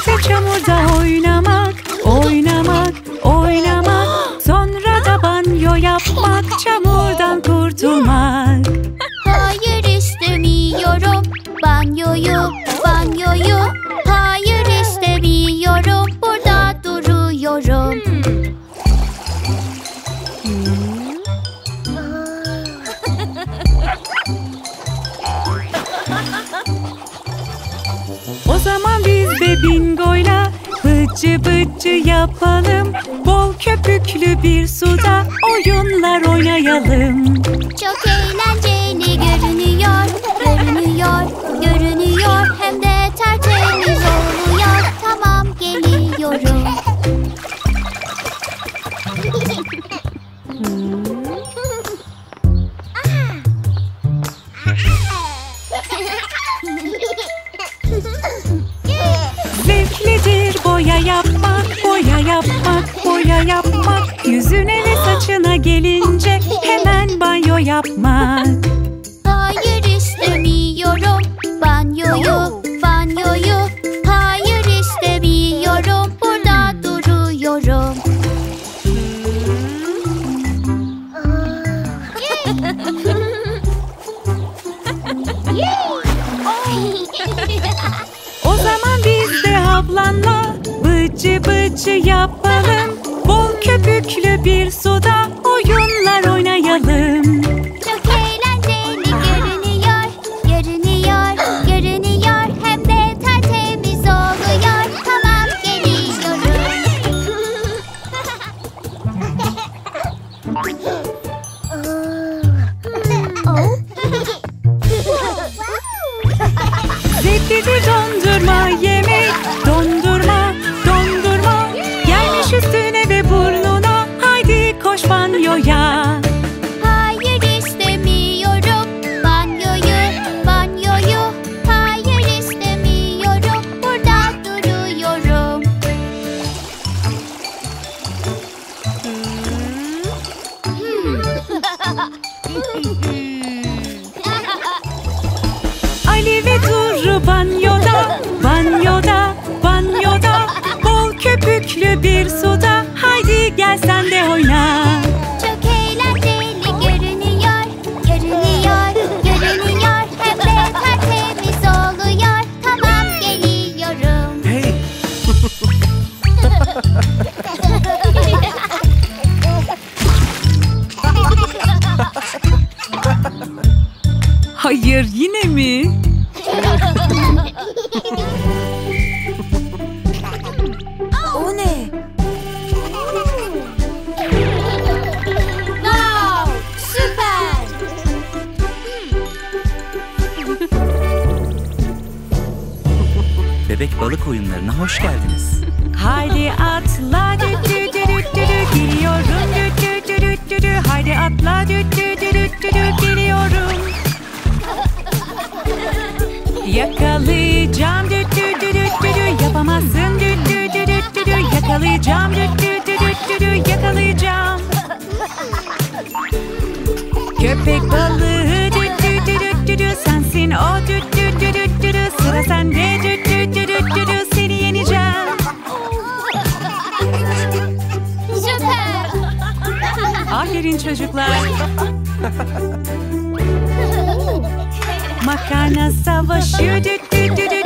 چه مرده های نه Dalgıcı yapalım. Bol köpüklü bir suda Oyunlar oynayalım. Çok eğlenceli görünüyor Görünüyor, görünüyor. Hem de tertemiz. banyo yapmak Yüzüne ve saçına gelince Hemen banyo yapmak. do do do do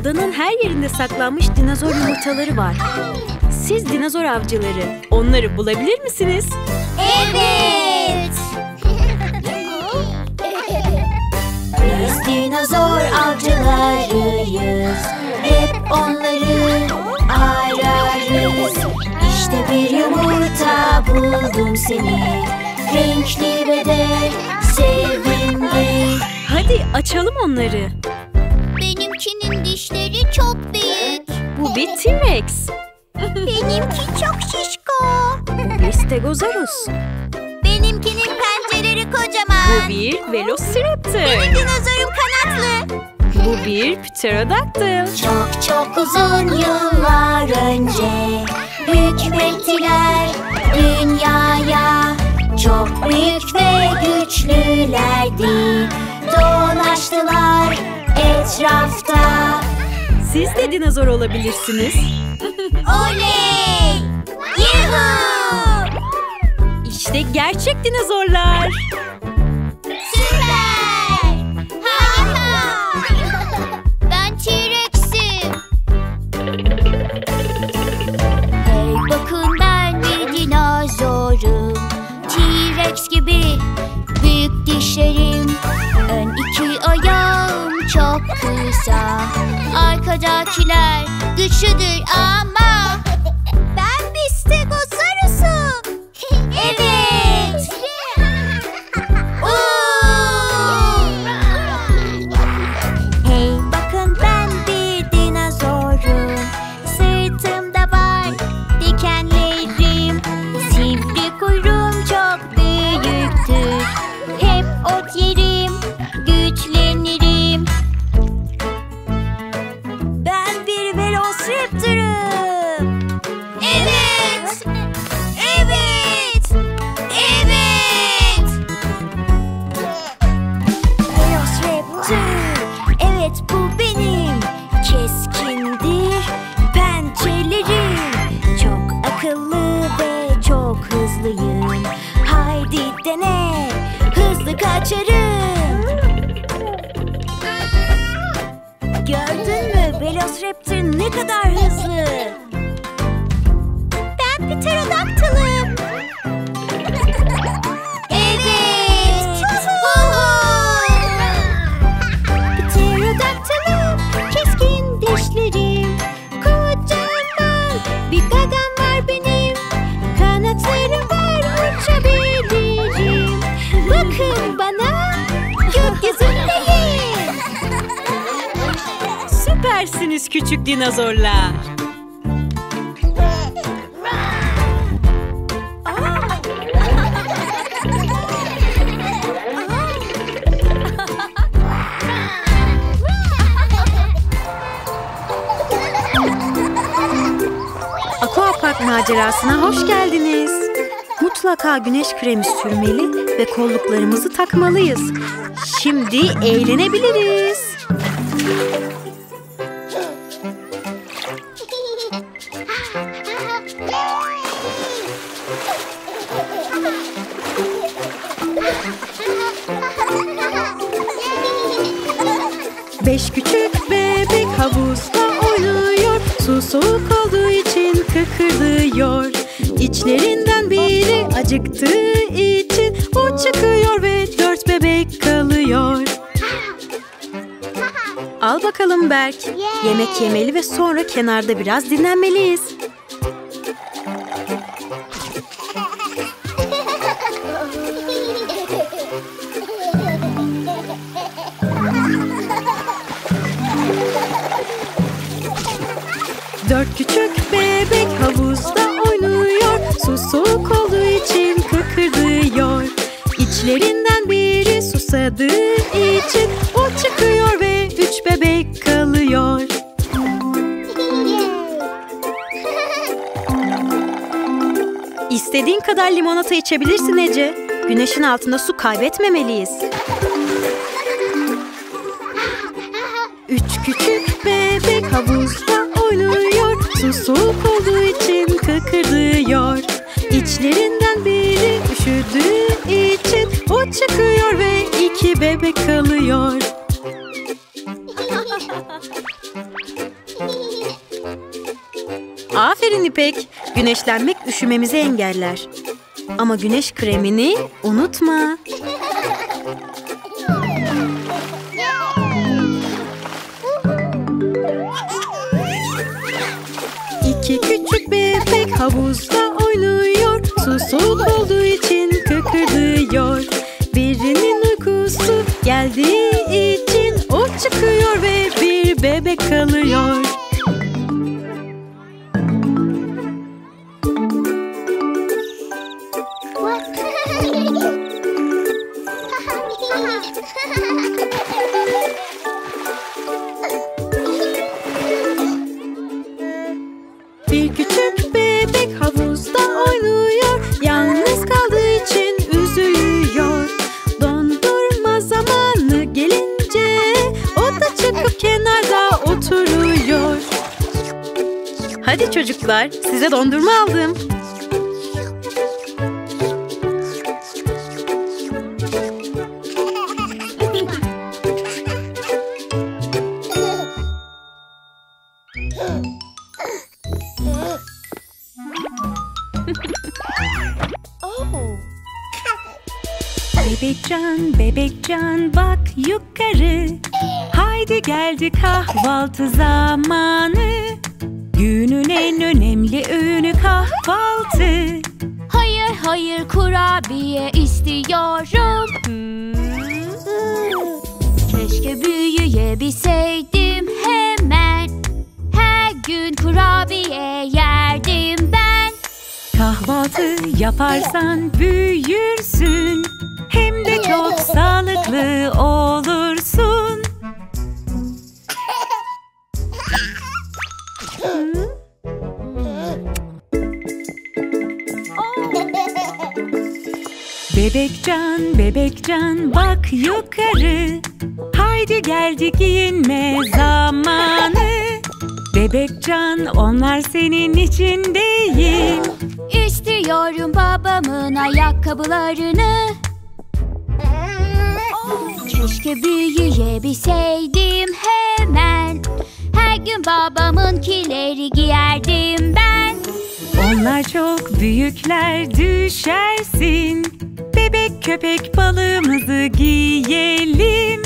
Adanın her yerinde saklanmış dinozor yumurtaları var. Siz dinozor avcıları onları bulabilir misiniz? Evet. Biz dinozor avcılarıyız. Hep onları ararız. İşte bir yumurta buldum seni. Renkli ve de sevimli. Hadi açalım onları çok büyük. Bu bir T-Rex. Benimki çok şişko. Bu bir Stegosaurus. Benimkinin pencereleri kocaman. Bu bir Velociraptor. Benim dinozorum kanatlı. Bu bir Pterodactyl. Çok çok uzun yıllar önce hükmettiler dünyaya. Çok büyük ve güçlülerdi. Dolaştılar etrafta. Siz de dinozor olabilirsiniz. Oley! Yuhuu! İşte gerçek dinozorlar. Süper! Harika! ben T-Rex'im. Hey bakın ben bir dinozorum. T-Rex gibi büyük dişlerim. Ön iki çok kısa. Arkadakiler güçlüdür ama Ben bir stegosum misiniz küçük dinozorlar? Aquapark macerasına hoş geldiniz. Mutlaka güneş kremi sürmeli ve kolluklarımızı takmalıyız. Şimdi eğlenebiliriz. yemek yemeli ve sonra kenarda biraz dinlenmeliyiz. geçebilirsin Ece. Güneşin altında su kaybetmemeliyiz. Üç küçük bebek havuzda oynuyor. Su soğuk olduğu için kıkırdıyor. İçlerinden biri üşüdüğü için o çıkıyor ve iki bebek kalıyor. Aferin İpek. Güneşlenmek üşümemizi engeller. Ama güneş kremini unutma. İki küçük bebek havuz Bebekcan, bebekcan bak yukarı. Haydi geldi giyinme zamanı Bebekcan onlar senin için değil. İstiyorum babamın ayakkabılarını. Keşke büyüyebilseydim. Her gün babamınkileri giyerdim ben. Onlar çok büyükler düşersin. Bebek köpek balığımızı giyelim.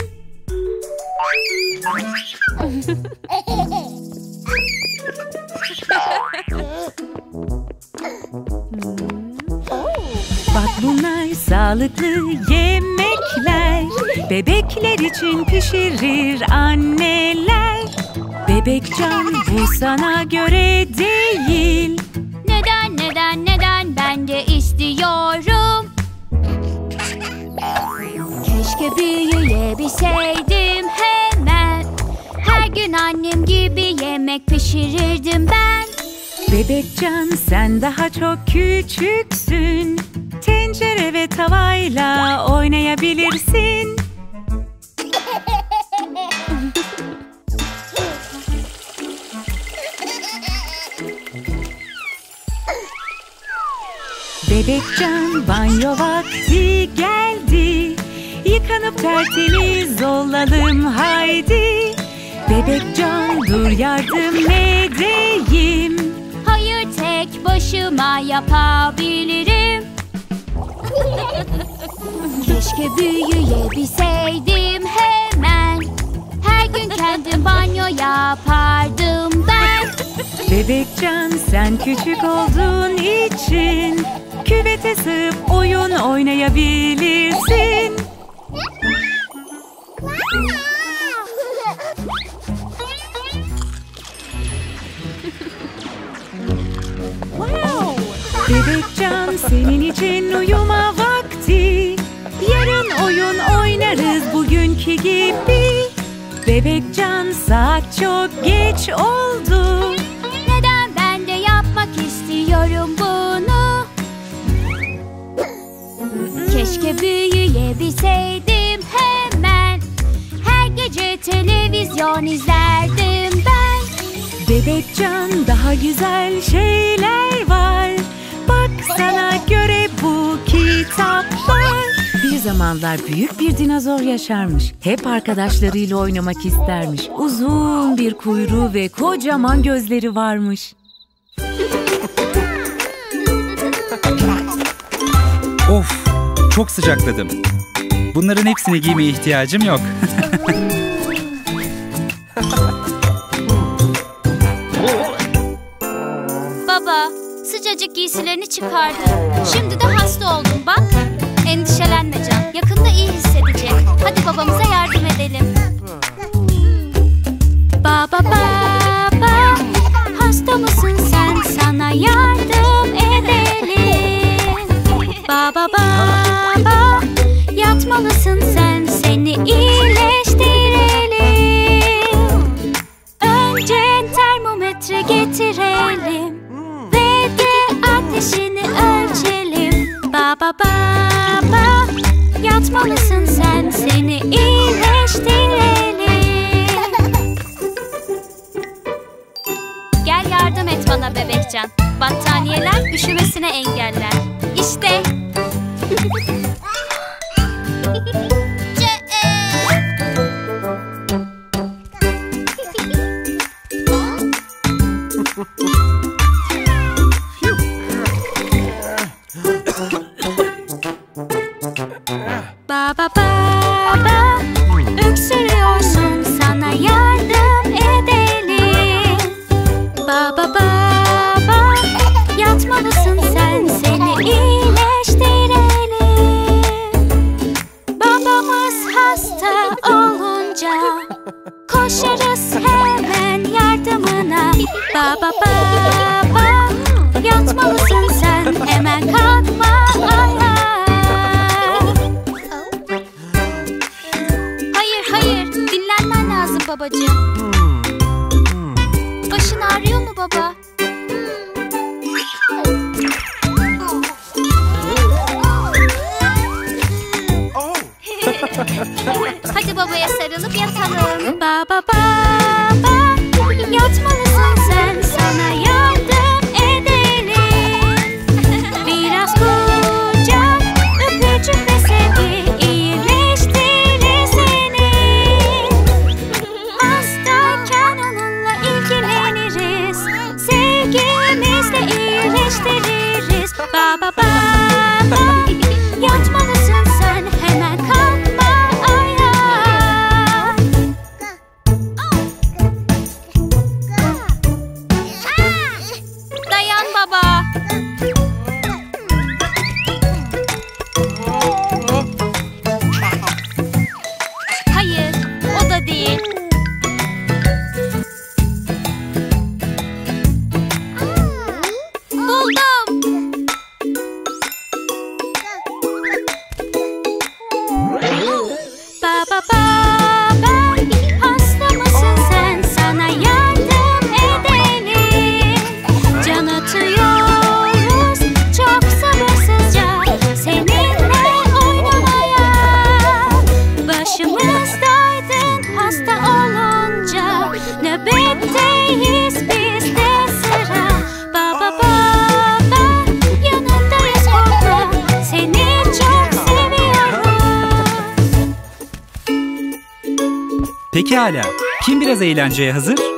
Bak bunlar sağlıklı yemekler. Bebekler için pişirir anneler Bebekcan bu sana göre değil. Neden neden neden ben de istiyorum? Keşke büyüyebilseydim hemen. Her gün annem gibi yemek pişirirdim ben. Bebekcan sen daha çok küçüksün. Tencere ve tavayla oynayabilirsin Bebekcan banyo vakti geldi. Yıkanıp tertemiz olalım haydi. Bebekcan dur yardım edeyim. Hayır tek başıma yapabilirim. Keşke büyüyebilseydim hemen. Her gün kendim banyo yapardım ben. Bebekcan sen küçük olduğun için Küvete sığıp oyun oynayabilirsin. Bebekcan senin için uyuma vakti. Yarın oyun oynarız bugünkü gibi. Bebekcan saat çok geç oldu Keşke büyüyebilseydim hemen. Her gece televizyon izlerdim ben. Bebekcan daha güzel şeyler var. Bak sana göre bu kitaplar Bir zamanlar büyük bir dinozor yaşarmış. Hep arkadaşlarıyla oynamak istermiş. Uzun bir kuyruğu ve kocaman gözleri varmış çok sıcakladım. Bunların hepsini giymeye ihtiyacım yok. Baba sıcacık giysilerini çıkardı. Şimdi de hasta oldum bak. Endişelenme Can yakında iyi hissedecek. Hadi babamıza yardım edelim. Baba baba Yatmalısın sen? Seni iyileştirelim. Gel yardım et bana bebekcan. Battaniyeler üşümesine engeller. İşte Pekala. Kim biraz eğlenceye hazır?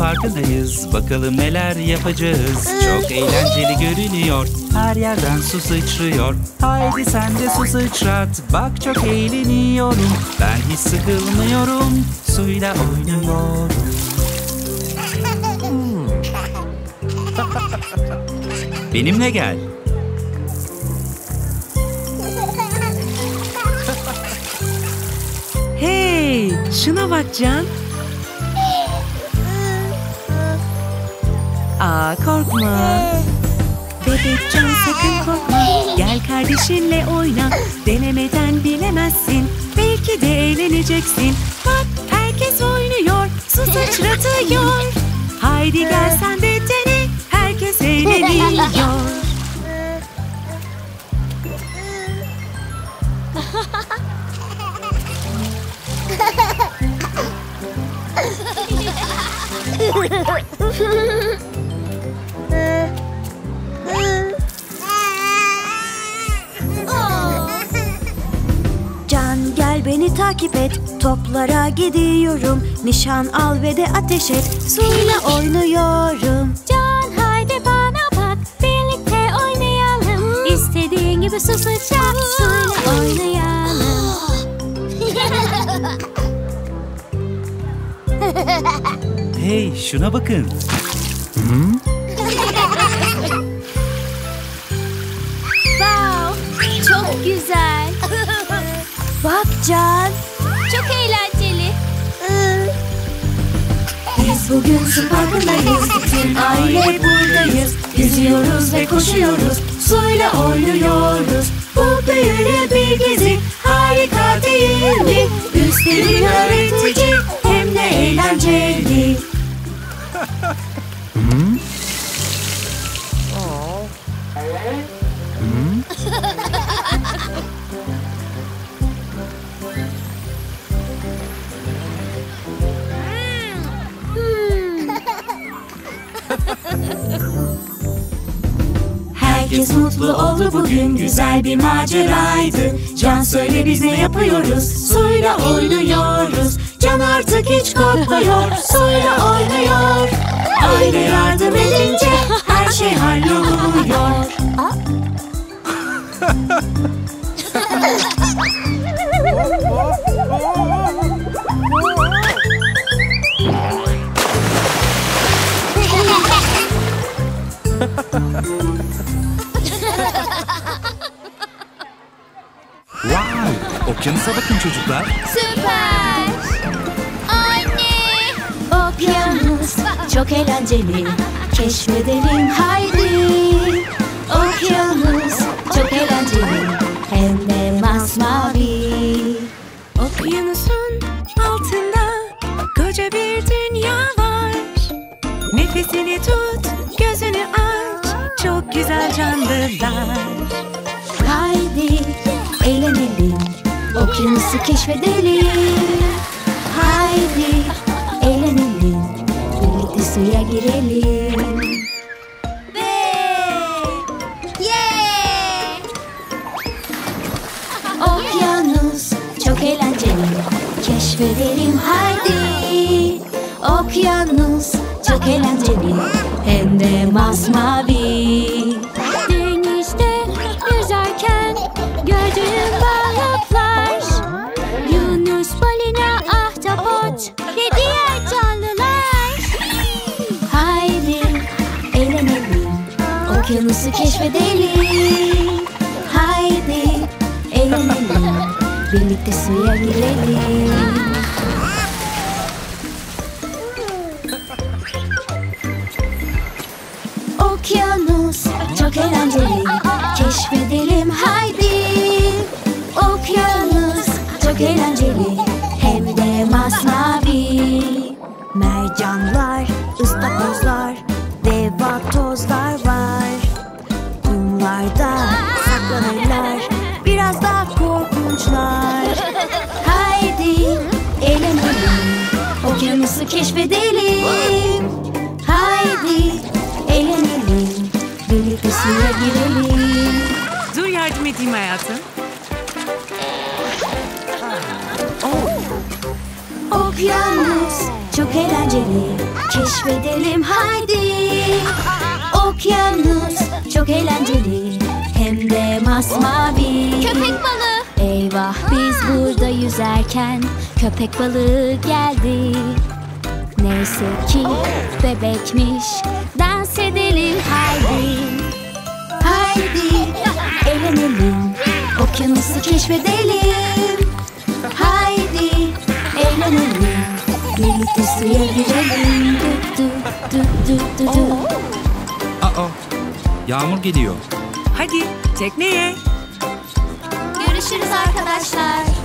Parkındayız. Bakalım neler yapacağız. Çok eğlenceli görünüyor. Her yerden su sıçrıyor. Haydi sen de su sıçrat. Bak çok eğleniyorum. Ben hiç sıkılmıyorum. Suyla oynuyorum. Benimle gel. Hey, şuna bak Can. Aa korkma. Bebek Can sakın korkma. Gel kardeşinle oyna. Denemeden bilemezsin. Belki de eğleneceksin. Bak herkes oynuyor. Su sıçratıyor. Haydi gel sen de dene. Herkes eğleniyor. Takip et. Toplara gidiyorum. Nişan al ve de ateş et. Suyla oynuyorum. Can haydi bana bak. Birlikte oynayalım. İstediğin gibi su sıçrat suyla oynayalım. Hey şuna bakın. Wow çok güzel. Bak Can bugün su parkındayız Bütün aile buradayız. Yüzüyoruz ve koşuyoruz Suyla oynuyoruz. Bu büyülü bir gezi Harika değil mi? Üstelik öğretici Hem de eğlenceli Herkes mutlu oldu bugün güzel bir maceraydı. Can söyle biz ne yapıyoruz? Suyla oynuyoruz. Can artık hiç korkmuyor. Suyla oynuyor. Aile yardım edince her şey hallolur Wow! Okyanusa bakın çocuklar. Süper. Anne. Okyanus çok eğlenceli Keşfedelim haydi Okyanus çok eğlenceli Hem de masmavi Okyanusun altında koca bir dünya var. Nefesini tut, gözünü aç. Çok güzel canlılar. Haydi eğlenelim Okyanusu keşfedelim Haydi eğlenelim. Birlikte suya girelim. Ve yeah. Okyanus çok eğlenceli. Keşfedelim haydi. Okyanus çok eğlenceli. Hem de masmavi Okyanusu keşfedelim Haydi eğlenelim. Birlikte suya girelim. Okyanus çok eğlenceli keşfedelim. Haydi eğlenelim. Birlikte suya girelim. Dur yardım edeyim hayatım. Okyanus çok eğlenceli. Keşfedelim haydi. Okyanus çok eğlenceli. Hem de masmavi. Köpek balığı. Eyvah biz burada yüzerken Köpek balığı geldi Neyse ki bebekmiş. Dans edelim haydi. Haydi. Eğlenelim. Okyanusu keşfedelim. Haydi. Eğlenelim. Birlikte suya girelim. Du du du du du du. Aa! Yağmur geliyor. Hadi tekneye. Görüşürüz arkadaşlar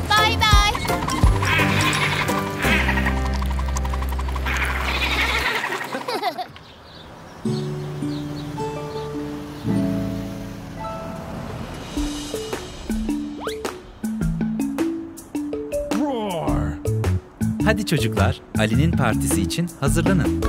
Hadi çocuklar, Ali'nin partisi için hazırlanın.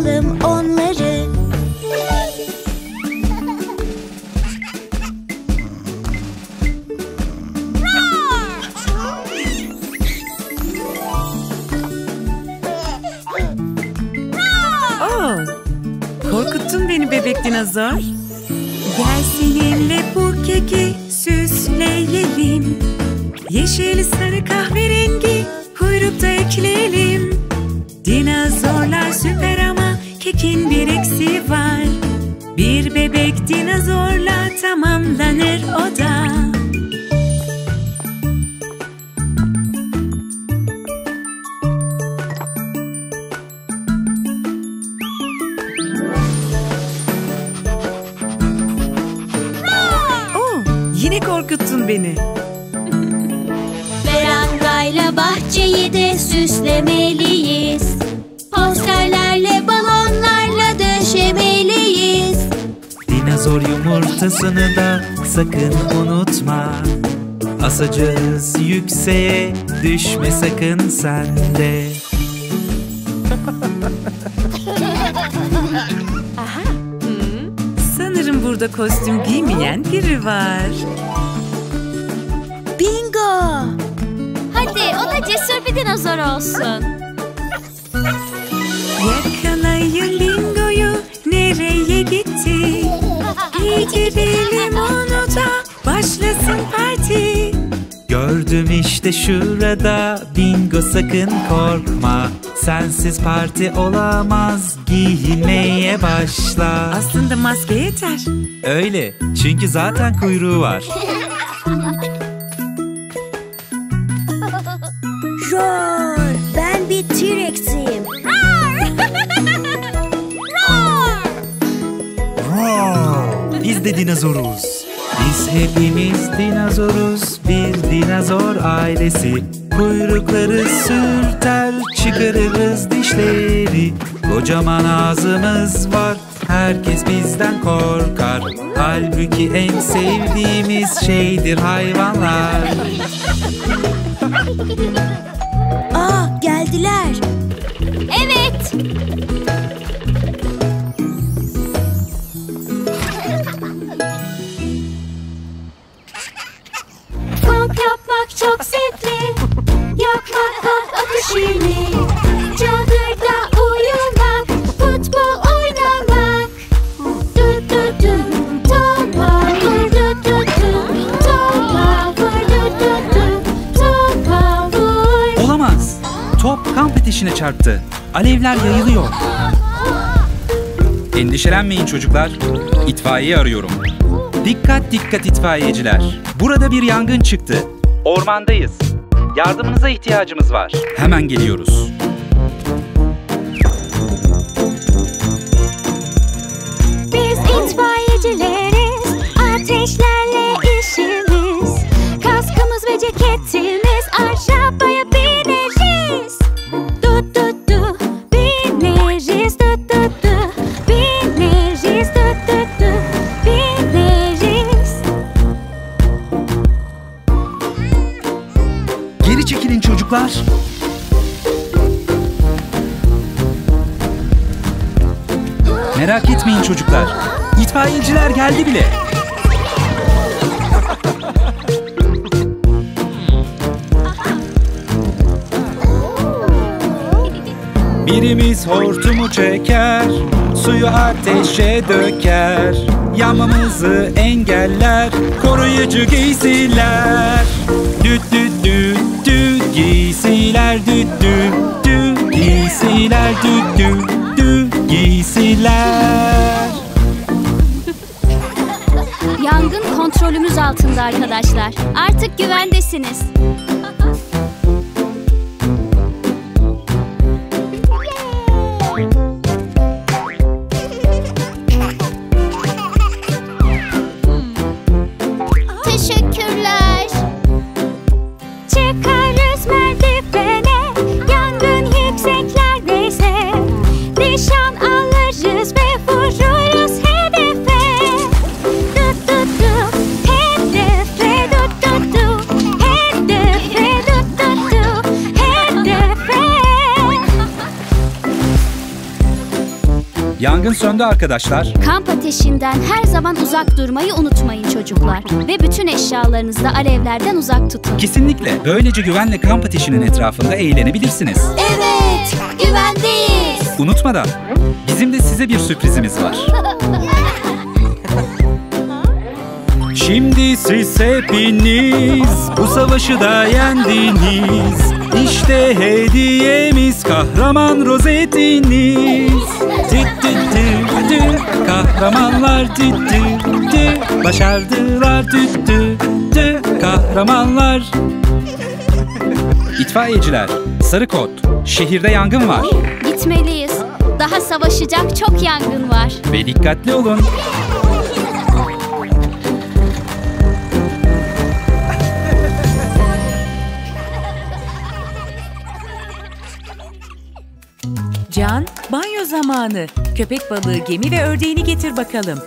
Korkutalım onları Bahçeyi de süslemeliyiz. Posterlerle balonlarla döşemeliyiz. Dinozor yumurtasını da sakın unutma. Asacağız yükseğe düşme sakın sen de. Sanırım burada kostüm giymeyen biri var. Bingo! Da cesur bir dinozor olsun. Yakalayın Bingo'yu nereye gitti? Giydirelim onu da başlasın parti. Gördüm işte şurada bingo sakın korkma Sensiz parti olamaz giyinmeye başla Aslında maske yeter. Öyle çünkü zaten kuyruğu var Biz de dinozoruz. Biz hepimiz dinozoruz. Bir dinozor ailesi. Kuyrukları sürter Çıkarırız dişleri. Kocaman ağzımız var. Herkes bizden korkar. Halbuki en sevdiğimiz şeydir hayvanlar. Aa geldiler. Yapmak çok zevkli. Yapmak kamp ateşini. Çadırda uyumak. Futbol oynamak. Du du du. Topa vur du du du. Topa vur du du du. Topa vur. Olamaz Top kamp ateşine çarptı Alevler yayılıyor Endişelenmeyin çocuklar. İtfaiye arıyorum. Dikkat dikkat itfaiyeciler. Burada bir yangın çıktı. Ormandayız. Yardımınıza ihtiyacımız var. Hemen geliyoruz. Biz itfaiyecileriz Ateşlerle geldi bile. Birimiz hortumu çeker, suyu ateşe döker. Yanmamızı engeller, koruyucu giysiler. Düt düt düt düt giysiler düt düt düt giysiler düt düt düt giysiler. Kontrolümüz altında arkadaşlar. Artık güvendesiniz Söndü arkadaşlar. Kamp ateşinden her zaman uzak durmayı unutmayın çocuklar. Ve bütün eşyalarınızı da alevlerden uzak tutun. Kesinlikle. Böylece güvenle kamp ateşinin etrafında eğlenebilirsiniz. Evet, güvendeyiz. Unutmadan bizim de size bir sürprizimiz var. Şimdi siz hepiniz bu savaşı da yendiniz. İşte hediyemiz kahraman rozetiniz. Tüt tüt tüt tüt kahramanlar tüt tüt başardılar tüt tüt kahramanlar. İtfaiyeciler, sarı kod, şehirde yangın var Gitmeliyiz. Daha savaşacak çok yangın var. ve dikkatli olun. Can, banyo zamanı. Köpek balığı, gemi ve ördeğini getir bakalım.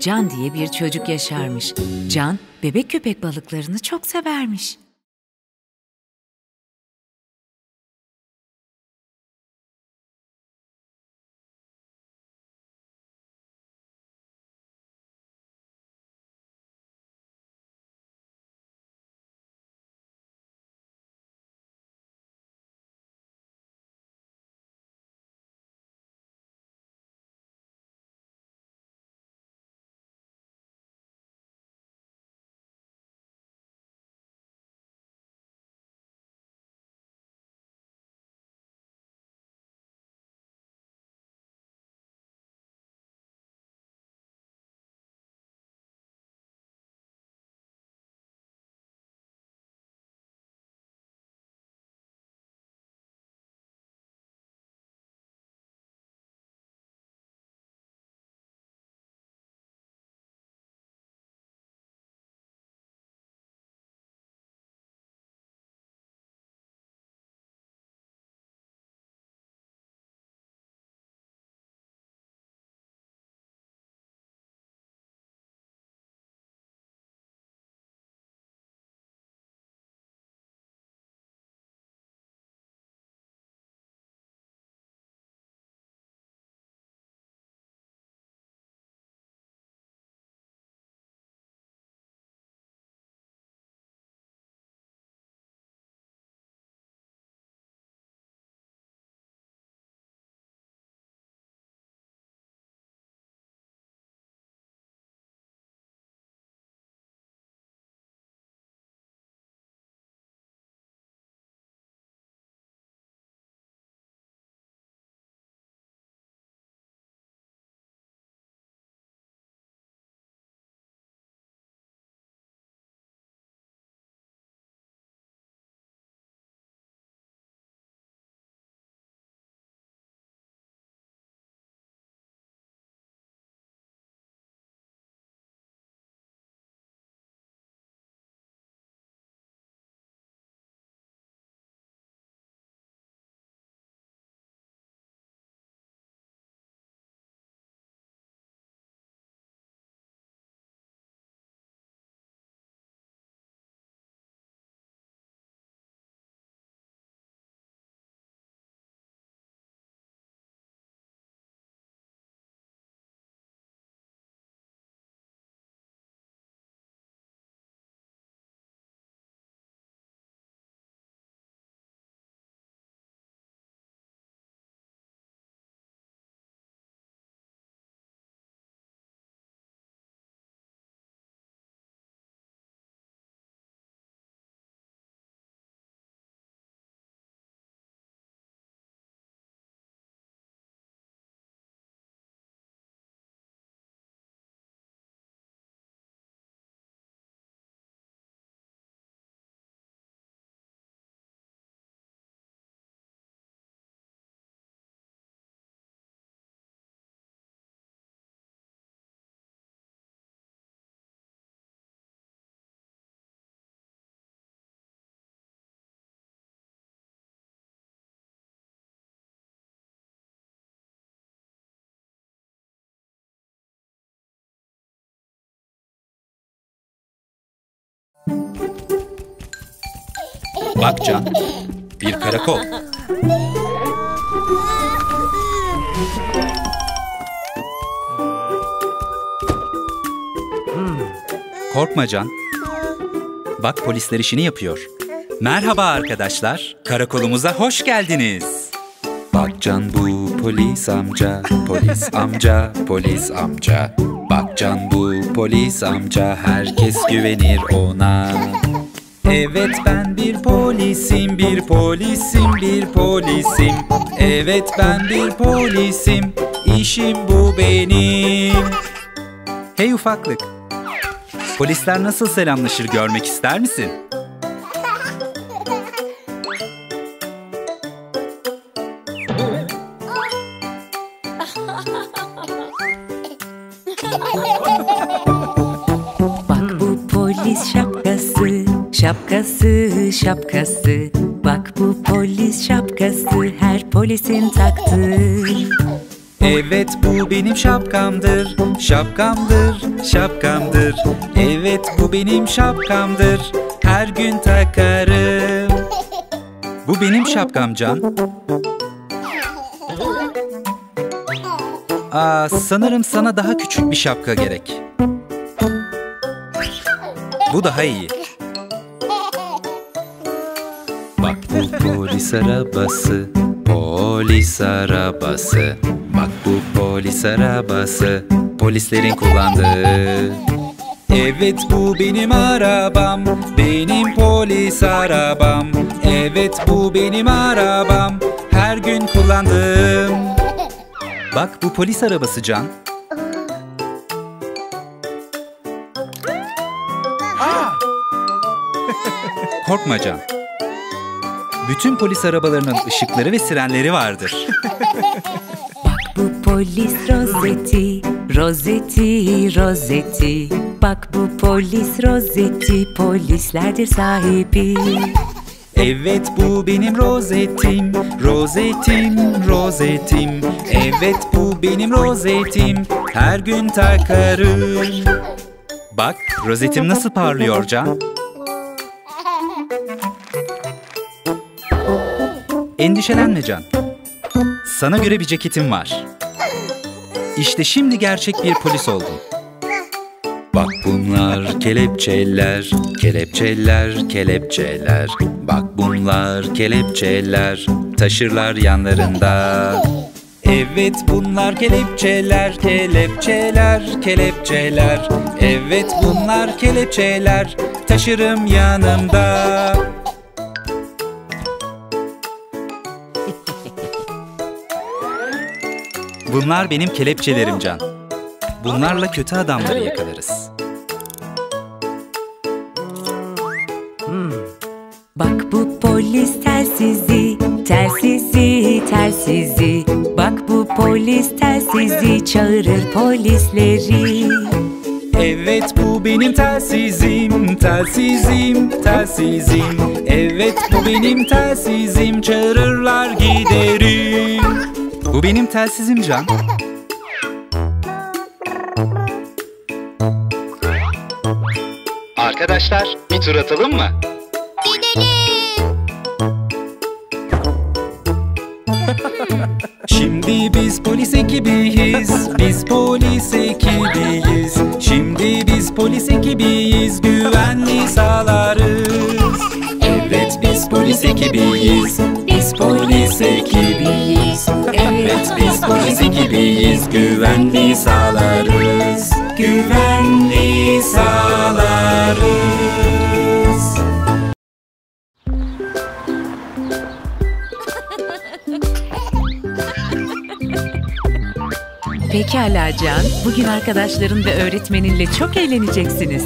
Can diye bir çocuk yaşarmış. Can, bebek köpek balıklarını çok severmiş. Can, bir karakol. Korkma Can. Bak polisler işini yapıyor. Merhaba arkadaşlar. Karakolumuza hoş geldiniz. Bak Can bu polis amca, polis amca, polis amca. Bak Can bu polis amca, herkes güvenir ona. Evet ben bir polisim, bir polisim, bir polisim. Evet ben bir polisim, işim bu benim. Hey ufaklık, polisler nasıl selamlaşır görmek ister misin? Şapkası, şapkası. Bak bu polis şapkası, her polisin taktığı. Evet bu benim şapkamdır, şapkamdır, şapkamdır. Evet bu benim şapkamdır, her gün takarım. Bu benim şapkam Can. Aa, sanırım sana daha küçük bir şapka gerek. Bu daha iyi. Polis arabası, polis arabası. Bak bu polis arabası, polislerin kullandığı. Evet bu benim arabam, benim polis arabam. Evet bu benim arabam, her gün kullandığım. Bak bu polis arabası Can. Korkma Can. Bütün polis arabalarının ışıkları ve sirenleri vardır. Bu polis rozeti, rozeti, rozeti. Bak bu polis rozeti, polislerdir sahibi. Evet bu benim rozetim, rozetim, rozetim. Evet bu benim rozetim, her gün takarım. Bak rozetim nasıl parlıyor Can. Endişelenme Can. Sana göre bir ceketim var. İşte şimdi gerçek bir polis oldum. Bak bunlar kelepçeler, kelepçeler, kelepçeler. Bak bunlar kelepçeler, taşırlar yanlarında. Evet bunlar kelepçeler, kelepçeler, kelepçeler. Evet bunlar kelepçeler, taşırım yanımda. Bunlar benim kelepçelerim Can. Bunlarla kötü adamları yakalarız. Bak bu polis telsizi, telsizi, telsizi. Bak bu polis telsizi çağırır polisleri. Evet bu benim telsizim, telsizim, telsizim. Evet bu benim telsizim, çağırırlar giderim. Bu benim telsizim Can. Arkadaşlar bir tur atalım mı? Şimdi biz polis ekibiyiz, biz polis ekibiyiz. Şimdi biz polis ekibiyiz, güvenli sağlarız. Evet biz polis ekibiyiz, biz polis ekibiyiz. Evet biz polis ekibiyiz, güvenli sağlarız. Güvenli sağlarız. Pekala Can, bugün arkadaşların ve öğretmeninle çok eğleneceksiniz.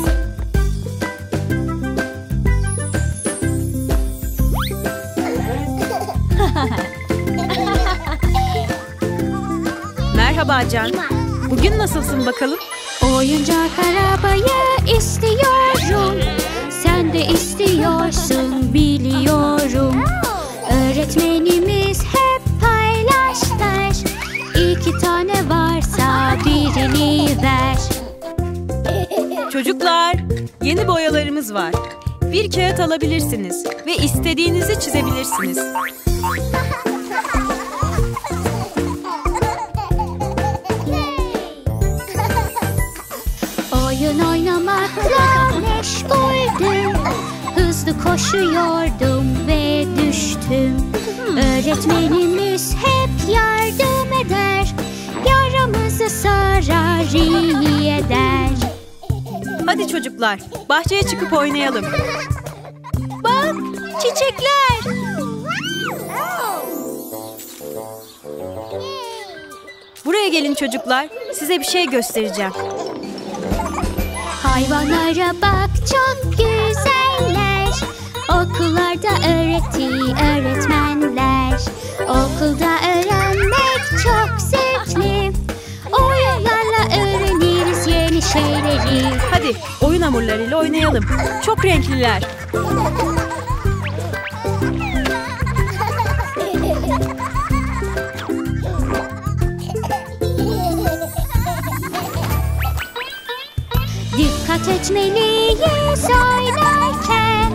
Merhaba Can. Bugün nasılsın bakalım? Oyuncak arabayı istiyorum. Sen de istiyorsun biliyorum. Öğretmenimiz hep paylaştır. İki tane varsa birini ver. Çocuklar, yeni boyalarımız var. Bir kağıt alabilirsiniz ve istediğinizi çizebilirsiniz. Oynamakla meşguldüm Hızlı koşuyordum ve düştüm Öğretmenimiz hep yardım eder Yaramızı sarar iyi eder Hadi çocuklar, bahçeye çıkıp oynayalım. Bak, çiçekler. Buraya gelin çocuklar, size bir şey göstereceğim. Hayvanlara bak çok güzeller Okullarda öğrettiği öğretmenler Okulda öğrenmek çok zevkli Oyunlarla öğreniriz yeni şeyleri Hadi oyun hamurlarıyla oynayalım. Çok renkliler. Etmeliyiz oynarken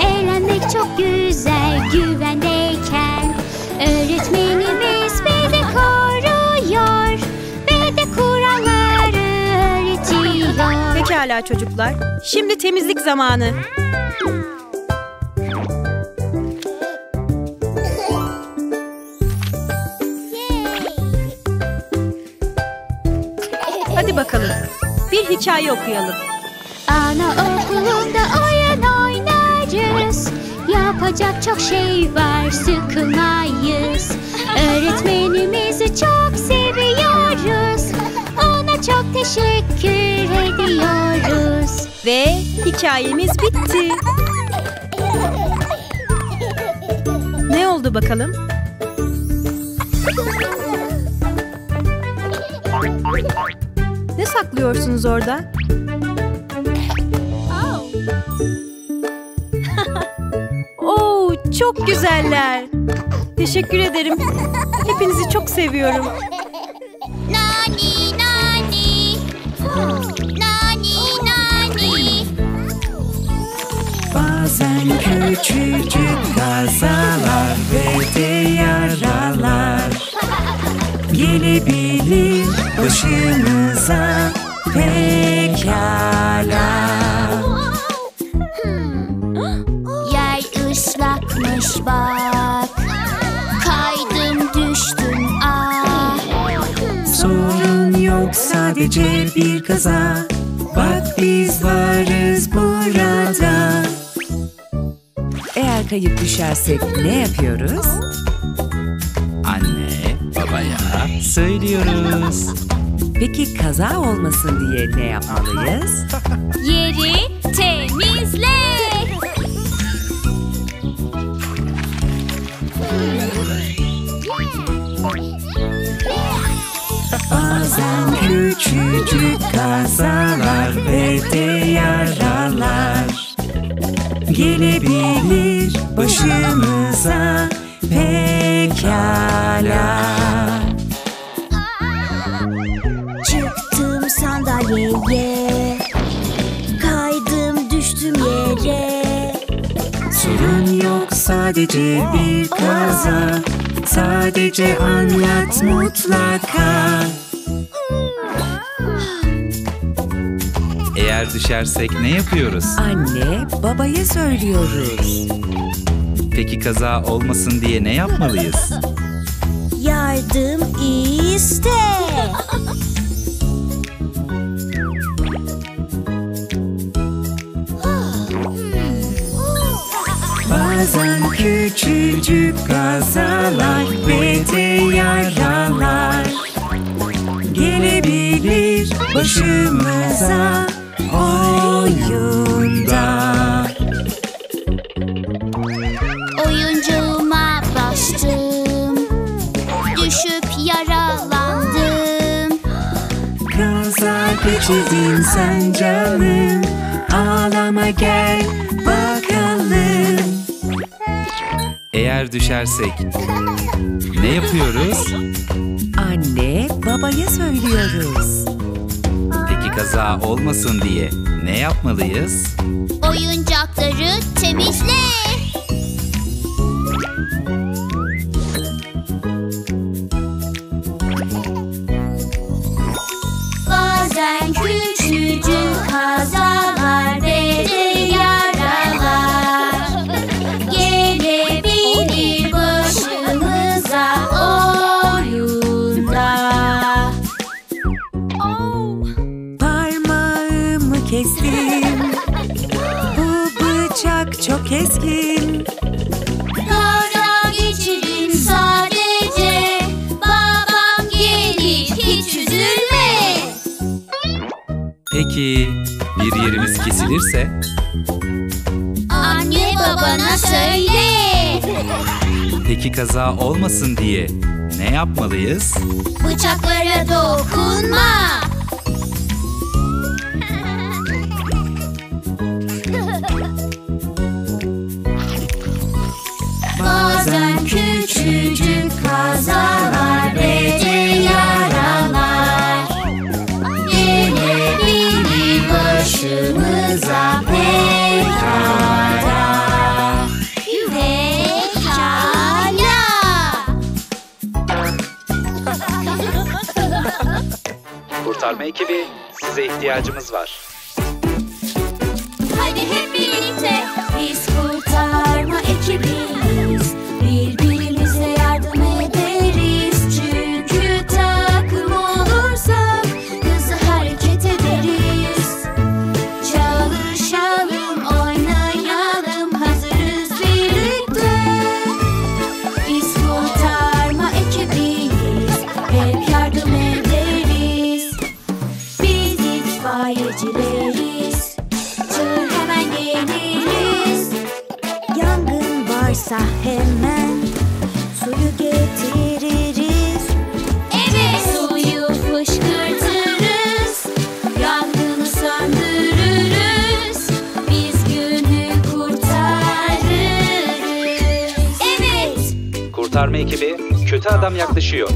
Eğlenmek çok güzel güvendeyken Öğretmenimiz bizi koruyor Ve de kuralları öğretiyor Pekala çocuklar, şimdi temizlik zamanı. Hadi bakalım, bir hikaye okuyalım. Anaokulunda oyun oynarız Yapacak çok şey var sıkılmayız Öğretmenimizi çok seviyoruz Ona çok teşekkür ediyoruz Ve hikayemiz bitti. Ne oldu bakalım? Ne saklıyorsunuz orada? Çok güzeller. Teşekkür ederim. Hepinizi çok seviyorum. Nani nani Nani nani Bazen küçücük kazalar ve de yaralar Gelebilir başımıza pekala bak. Kaydım düştüm ah. Sorun yok sadece bir kaza. Bak biz varız burada. Eğer kayıp düşersek ne yapıyoruz? Anne, babaya söylüyoruz. Peki kaza olmasın diye ne yapmalıyız? Yeri temizle Bazen küçücük kazalar ve de yaralar Gelebilir başımıza pekala. Çıktım sandalyeye Kaydım düştüm yere. Sorun yok sadece bir kaza. Sadece anlat mutlaka Düşersek ne yapıyoruz? Anne, babaya söylüyoruz. Peki kaza olmasın diye ne yapmalıyız? Yardım iste Bazen küçücük kazalar ve de yaralar Gelebilir başımıza oyunda Oyuncuğuma bastım Düşüp yaralandım Kaza geçirdin sen canım Ağlama gel bakalım Eğer düşersek ne yapıyoruz? Anne, babaya söylüyoruz kaza olmasın diye ne yapmalıyız? Oyuncakları temizle. Yollardaki kaza olmasın diye ne yapmalıyız? Bıçaklara dokunma. Kurtarma ekibi size ihtiyacımız var. yaşıyor.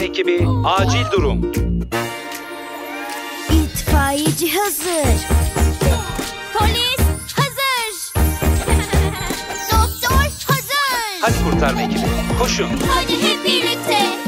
Ekibi acil durum. İtfaiyeci hazır. Polis hazır. Doktor hazır. Hadi kurtarma ekibi koşun. Hadi hep birlikte.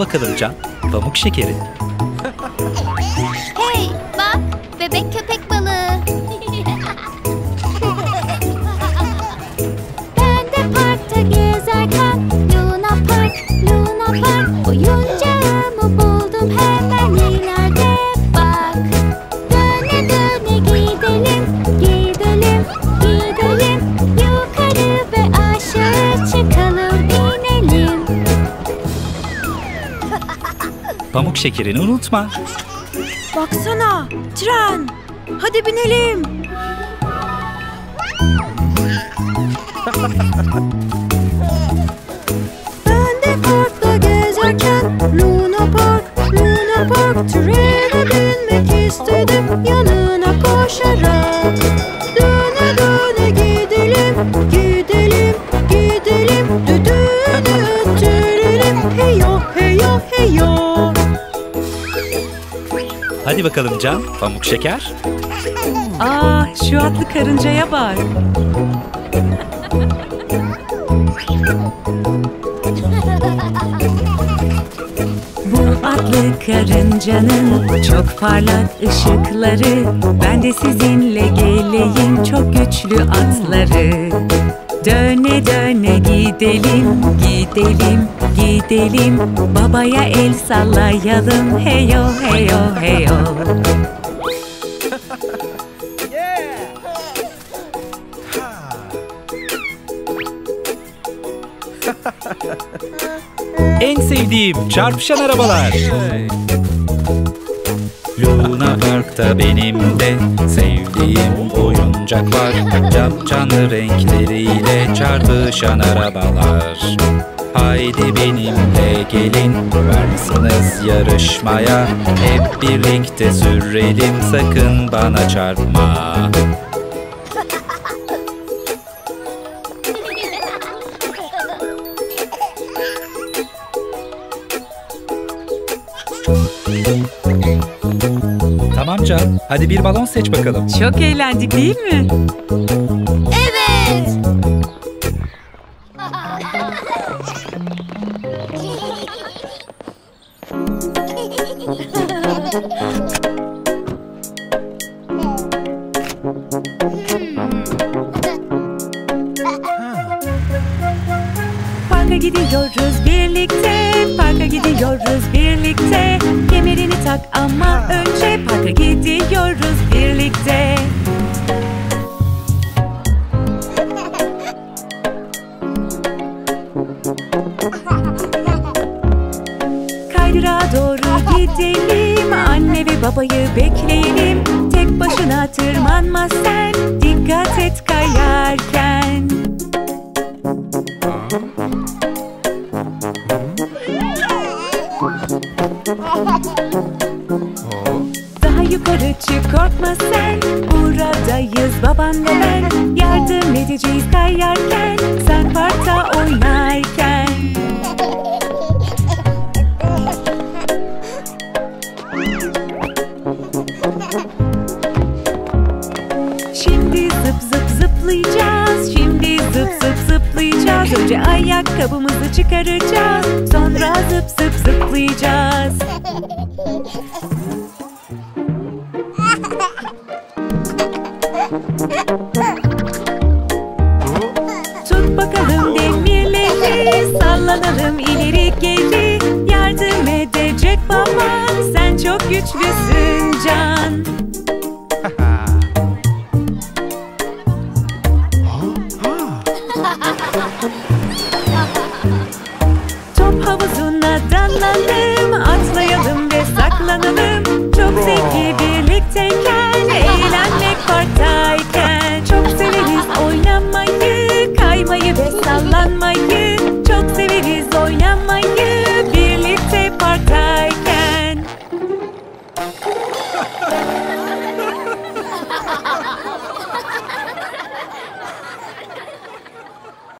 bakalım Can. Pamuk şekeri. şekerini unutma. Baksana, tren. Hadi binelim. ben de parkta gezerken Luna Park, Luna Park Trene binmek istedim yanına koşarak Hadi bakalım Can, pamuk şeker. Aa, şu atlı karıncaya bak. Bu atlı karıncanın çok parlak ışıkları Ben de sizinle geleyim çok güçlü atları Döne döne gidelim, gidelim, gidelim. Babaya el sallayalım. Heyo heyo heyo. En sevdiğim çarpışan arabalar. Luna Park'ta benim de sevdiğim oyuncaklar Cap canlı renkleriyle çarpışan arabalar Haydi benimle gelin. Var yarışmaya. Hep birlikte sürelim. Sakın bana çarpma. Tamam Can hadi bir balon seç bakalım. Çok eğlendik değil mi? Gidiyoruz birlikte, parka gidiyoruz birlikte. Kemerini tak ama önce parka gidiyoruz birlikte. Kaydırağa doğru gidelim, anne ve babayı bekleyelim. Tek başına tırmanma sen, dikkat et kayarken. Yardım edeceğiz kayarken Sen parkta oynarken. Şimdi zıp zıp zıplayacağız Şimdi zıp zıp zıplayacağız. Önce ayakkabımızı çıkaracağız Sonra zıp zıp zıplayacağız Sen